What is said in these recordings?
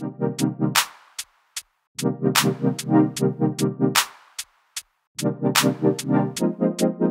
Thank you.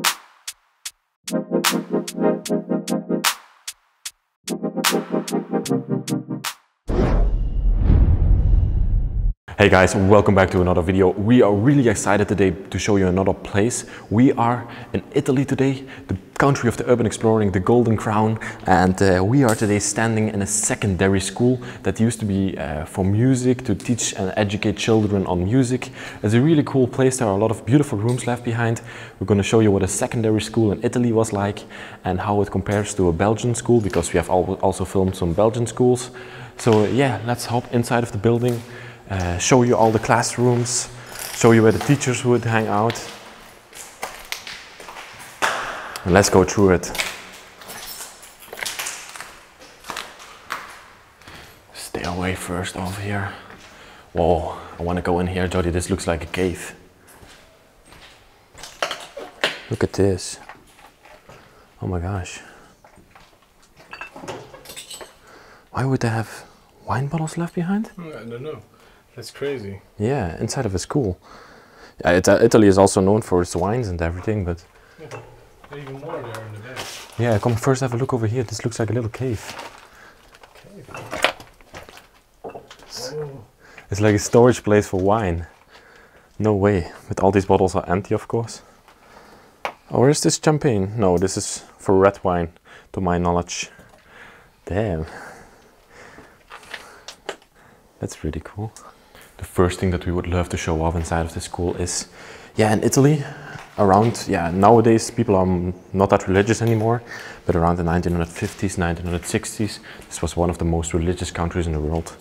Hey guys, welcome back to another video. We are really excited today to show you another place. We are in Italy today, the country of the urban exploring, the Golden Crown, and uh, we are today standing in a secondary school that used to be uh, for music, to teach and educate children on music. It's a really cool place. There are a lot of beautiful rooms left behind. We're going to show you what a secondary school in Italy was like and how it compares to a Belgian school because we have also filmed some Belgian schools. So yeah, let's hop inside of the building uh, show you all the classrooms, show you where the teachers would hang out. And let's go through it. Stay away first over here. Whoa, I want to go in here, Jody. This looks like a cave. Look at this. Oh my gosh. Why would they have wine bottles left behind? I don't know. That's crazy. Yeah, inside of a school. Yeah, it, uh, Italy is also known for its wines and everything, but. Yeah, even more there in the back. Yeah, come first have a look over here. This looks like a little cave. Cave. It's, oh. it's like a storage place for wine. No way. But all these bottles are empty, of course. Or is this champagne? No, this is for red wine, to my knowledge. Damn. That's really cool the first thing that we would love to show off inside of the school is, yeah, in Italy, around, yeah, nowadays people are not that religious anymore, but around the 1950s, 1960s, this was one of the most religious countries in the world.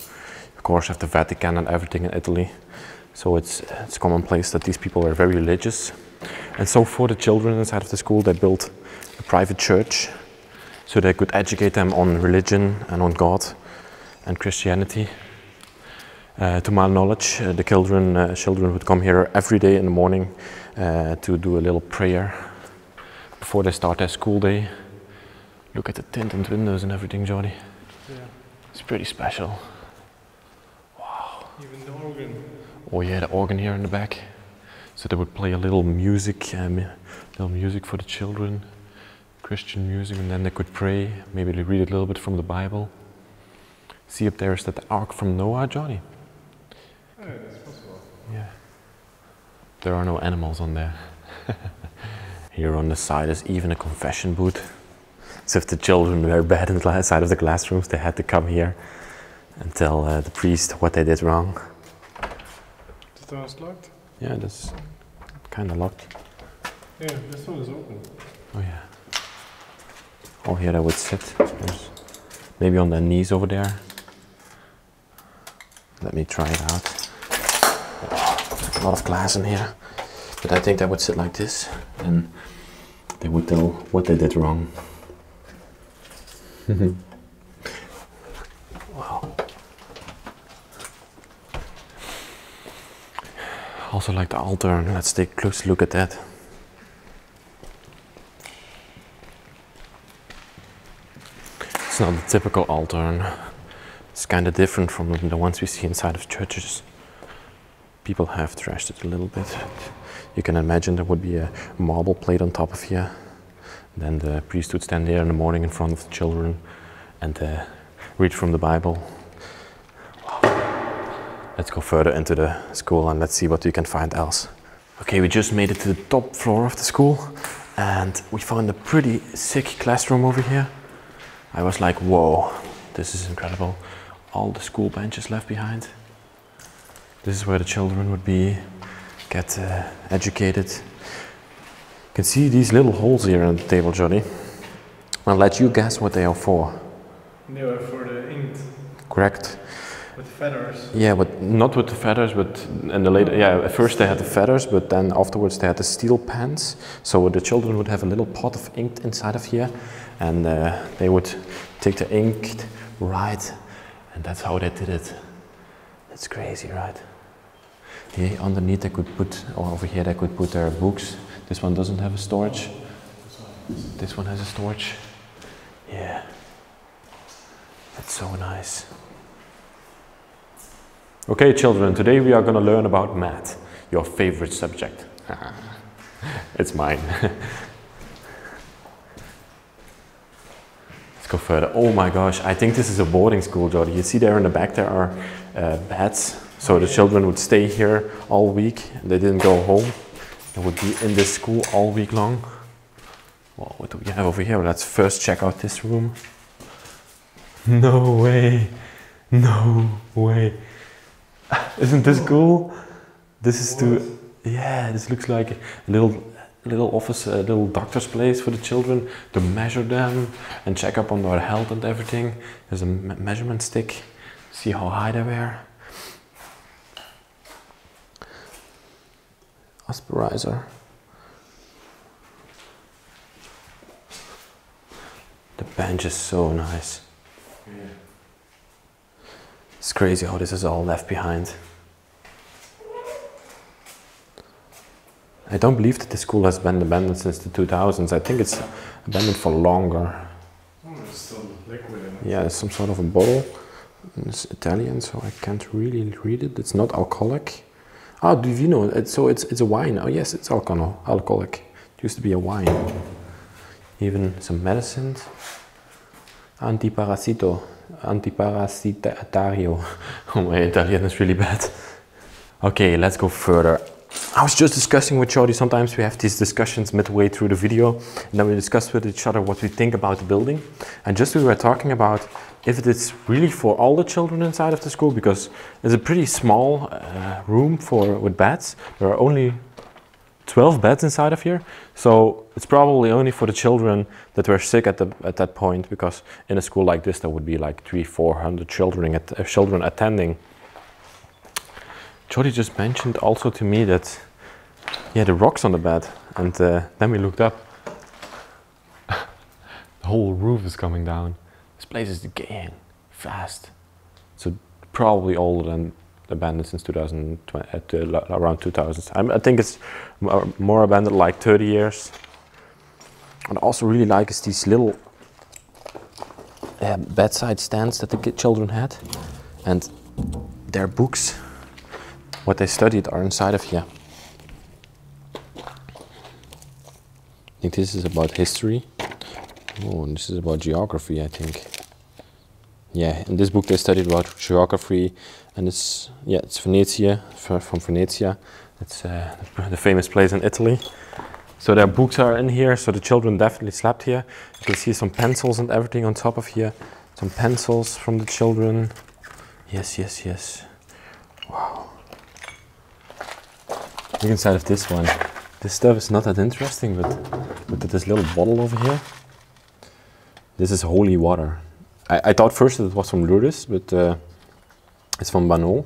Of course, you have the Vatican and everything in Italy. So it's, it's commonplace that these people are very religious. And so for the children inside of the school, they built a private church so they could educate them on religion and on God and Christianity. Uh, to my knowledge, uh, the children, uh, children would come here every day in the morning uh, to do a little prayer before they start their school day. Look at the tinted windows and everything, Johnny. Yeah. It's pretty special. Wow. Even the organ. Oh yeah, the organ here in the back. So they would play a little music, um, little music for the children, Christian music, and then they could pray. Maybe they read a little bit from the Bible. See up there is that the Ark from Noah, Johnny. Yeah. There are no animals on there. Here on the side is even a confession booth. So if the children were bad inside of the classrooms, they had to come here and tell uh, the priest what they did wrong. The door is locked? Yeah, that's kind of locked. Yeah, this one is open. Oh yeah. Oh, here they would sit. There's maybe on their knees over there. Let me try it out a lot of glass in here. But I think that would sit like this and they would tell what they did wrong. wow. Also like the altar, let's take a close look at that. It's not the typical altar. It's kind of different from the ones we see inside of churches people have trashed it a little bit. You can imagine there would be a marble plate on top of here. Then the priest would stand there in the morning in front of the children and uh, read from the Bible. Let's go further into the school and let's see what we can find else. Okay, we just made it to the top floor of the school and we found a pretty sick classroom over here. I was like, whoa, this is incredible. All the school benches left behind. This is where the children would be, get uh, educated. You can see these little holes here on the table, Johnny. I'll let you guess what they are for. They are for the ink. Correct. With feathers. Yeah, but not with the feathers, but in the later, yeah, at first they had the feathers, but then afterwards they had the steel pans. So the children would have a little pot of ink inside of here, and uh, they would take the ink, write, and that's how they did it. It's crazy, right? Here underneath I could put, or over here I could put our books. This one doesn't have a storage. This one has a storage. Yeah. That's so nice. Okay, children, today we are going to learn about math, your favorite subject. it's mine. Let's go further. Oh my gosh, I think this is a boarding school, Jody. You see there in the back there are uh, beds, so the children would stay here all week. They didn't go home. They would be in this school all week long. Well, what do we have over here? Let's first check out this room. No way. No way. Isn't this cool? This is to, yeah, this looks like a little, little office, a little doctor's place for the children to measure them and check up on their health and everything. There's a me measurement stick, see how high they were. Aspirizer. The bench is so nice. It's crazy how this is all left behind. I don't believe that the school has been abandoned since the 2000s. I think it's abandoned for longer. It's still liquid. Yeah, it's some sort of a bottle. It's Italian, so I can't really read it. It's not alcoholic. Ah, do you know? It's, so it's it's a wine. Oh yes, it's alcohol, alcoholic. It used to be a wine. Even some medicines. Antiparasito, antiparasitario. Oh, my Italian is really bad. Okay, let's go further. I was just discussing with Jody, sometimes we have these discussions midway through the video, and then we discuss with each other what we think about the building. And just we were talking about if it is really for all the children inside of the school, because it's a pretty small uh, room for with beds. There are only 12 beds inside of here, so it's probably only for the children that were sick at the at that point. Because in a school like this, there would be like three, four hundred children at, uh, children attending. Jody just mentioned also to me that yeah, the rocks on the bed, and uh, then we looked up. the whole roof is coming down. This place is decaying fast. So probably older than abandoned since 2020, uh, around 2000. I'm, I think it's more, more abandoned like 30 years. And I also really like is these little uh, bedside stands that the children had, and their books, what they studied, are inside of here. I think this is about history. Oh, and this is about geography, I think. Yeah, in this book they studied about geography, and it's yeah, it's Venezia from Venezia. It's uh, the famous place in Italy. So their books are in here. So the children definitely slept here. You can see some pencils and everything on top of here. Some pencils from the children. Yes, yes, yes. Wow. Look inside of this one. This stuff is not that interesting, but look at this little bottle over here. This is holy water. I, I thought first that it was from Lourdes, but uh, it's from Banon.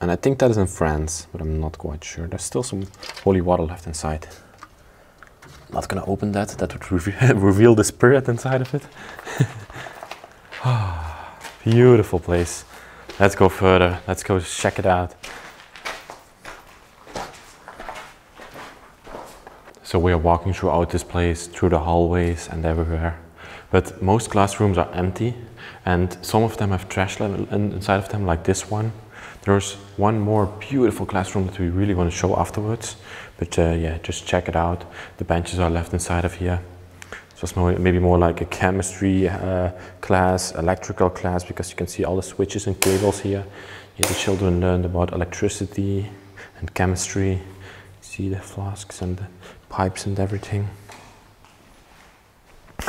And I think that is in France, but I'm not quite sure. There's still some holy water left inside. Not gonna open that, that would reve- reveal the spirit inside of it. Ah, Beautiful place. Let's go further. Let's go check it out. So we are walking throughout this place, through the hallways and everywhere. But most classrooms are empty, and some of them have trash inside of them, like this one. There's one more beautiful classroom that we really want to show afterwards. But uh, yeah, just check it out. The benches are left inside of here. So it's more, maybe more like a chemistry uh, class, electrical class, because you can see all the switches and cables here. Here the children learned about electricity and chemistry. See the flasks and the pipes and everything.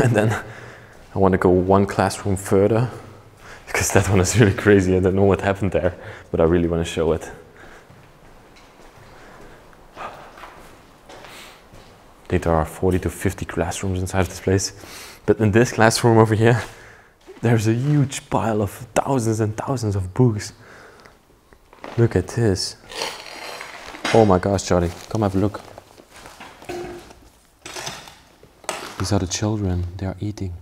And then I want to go one classroom further because that one is really crazy. I don't know what happened there, but I really want to show it. There are 40 to 50 classrooms inside this place. But in this classroom over here, there's a huge pile of thousands and thousands of books. Look at this. Oh my gosh, Charlie, come have a look. These are the children, they are eating.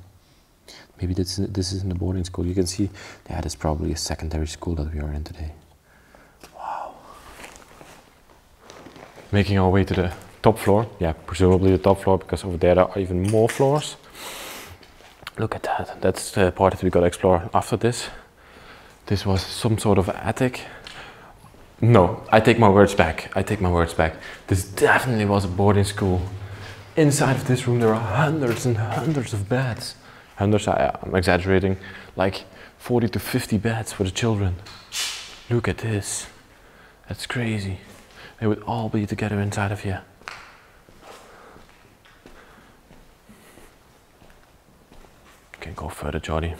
Maybe this is, this is in the boarding school. You can see, yeah, that's probably a secondary school that we are in today. Wow. Making our way to the top floor. Yeah, presumably the top floor because over there there are even more floors. Look at that. That's the part that we got to explore after this. This was some sort of attic No, I take my words back. I take my words back. This definitely was a boarding school. Inside of this room, there are hundreds and hundreds of beds. Hundreds, I, I'm exaggerating, like 40 to 50 beds for the children. Look at this. That's crazy. They would all be together inside of here. Can go further, Jody.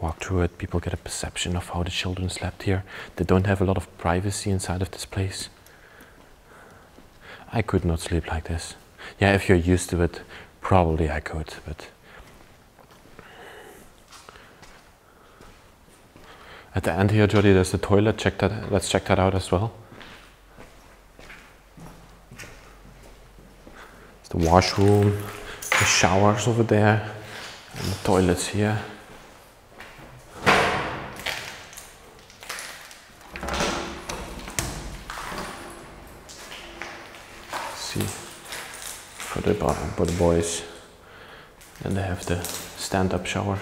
Walk through it, people get a perception of how the children slept here. They don't have a lot of privacy inside of this place. I could not sleep like this. Yeah, if you're used to it, probably I could, but. At the end here, Jody, there's the toilet. Check that. Let's check that out as well. It's the washroom, the showers over there, and the toilets here. See, the for the boys, and they have the stand-up showers,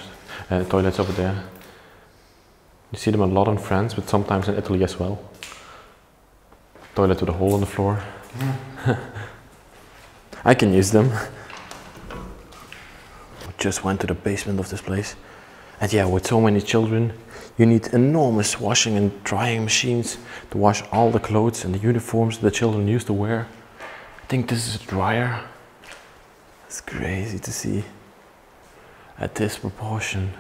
uh, toilets over there. You see them a lot in France, but sometimes in Italy as well. Toilet with a hole in the floor. I can use them. Just went to the basement of this place. And yeah, with so many children, you need enormous washing and drying machines to wash all the clothes and the uniforms the children used to wear. I think this is a dryer. It's crazy to see at this proportion.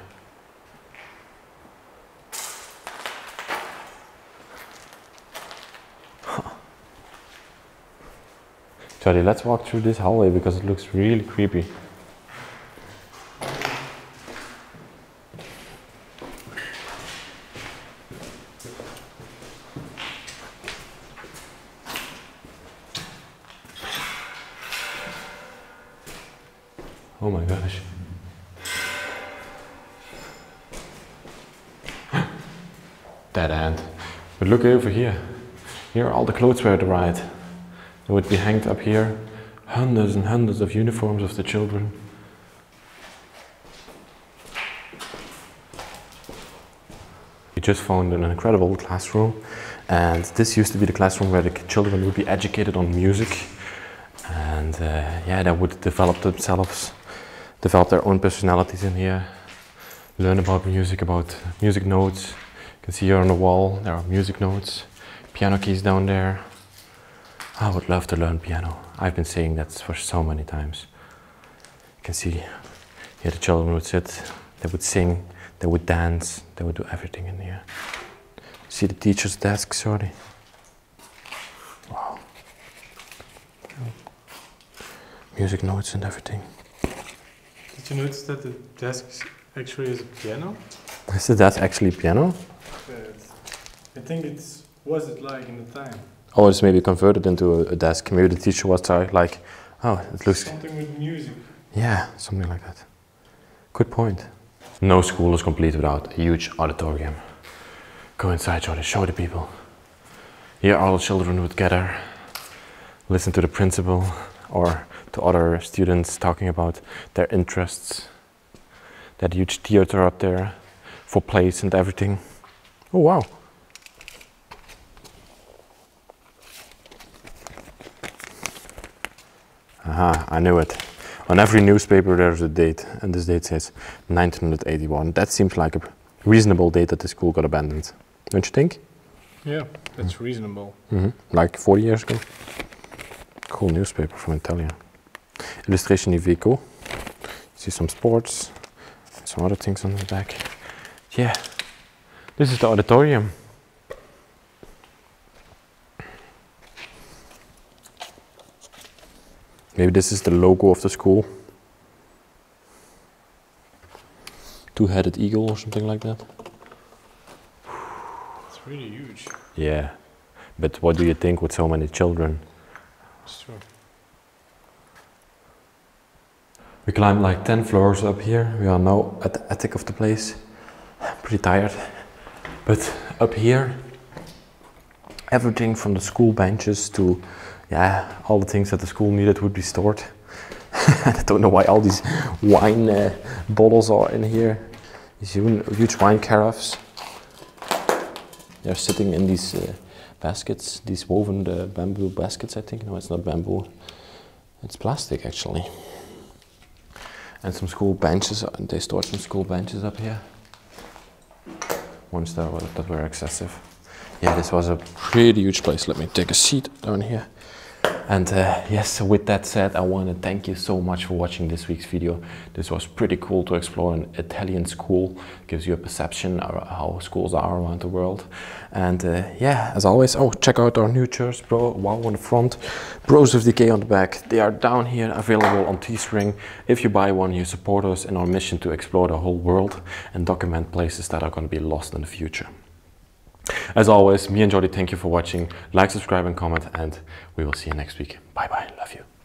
Charlie, let's walk through this hallway because it looks really creepy. Gosh. Dead end. But look over here. Here all the clothes were dried. They would be hanged up here. Hundreds and hundreds of uniforms of the children. We just found an incredible classroom, and this used to be the classroom where the children would be educated on music, and uh, yeah, they would develop themselves, develop their own personalities in here, learn about music, about music notes. You can see here on the wall there are music notes, piano keys down there. I would love to learn piano. I've been saying that for so many times. You can see here the children would sit, they would sing, they would dance, they would do everything in here. See the teacher's desk, sorry. Wow. Music notes and everything. Did you notice that the desk actually is a piano? Is the desk actually piano? I think it's was it like in the time? Or it's maybe converted into a, a desk. Maybe the teacher was like, oh, it looks Something with music. Yeah, something like that. Good point. No school is complete without a huge auditorium. Go inside, Jordan, show the people. Here all the children would gather, listen to the principal or to other students talking about their interests. That huge theater up there for plays and everything. Oh wow. Aha, I knew it. On every newspaper there's a date, and this date says 1981. That seems like a reasonable date that the school got abandoned. Don't you think? Yeah, that's reasonable. hmm Like 40 years ago. Cool newspaper from Italian. Illustration Iveco. See some sports, some other things on the back. Yeah, this is the auditorium. Maybe this is the logo of the school. Two-headed eagle or something like that. It's really huge. Yeah, but what do you think with so many children? It's We climbed like 10 floors up here. We are now at the attic of the place. Pretty tired. But up here, everything from the school benches to, yeah, all the things that the school needed would be stored. I don't know why all these wine uh, bottles are in here. These hu- huge wine carafes. they're sitting in these uh, baskets, these woven uh, bamboo baskets. I think no, it's not bamboo. It's plastic actually. And some school benches. uh, They stored some school benches up here. Ones that were, that were excessive. Yeah, this was a pretty huge place. Let me take a seat down here. And uh, yes, with that said, I want to thank you so much for watching this week's video. This was pretty cool to explore an Italian school. Gives you a perception of how schools are around the world. And uh, yeah, as always, oh, check out our new shirts, bro. Wow on the front, Bros of Decay on the back. They are down here, available on Teespring. If you buy one, you support us in our mission to explore the whole world and document places that are going to be lost in the future. As always, me and Jody, thank you for watching. Like, subscribe, and comment, and we will see you next week. Bye bye. Love you.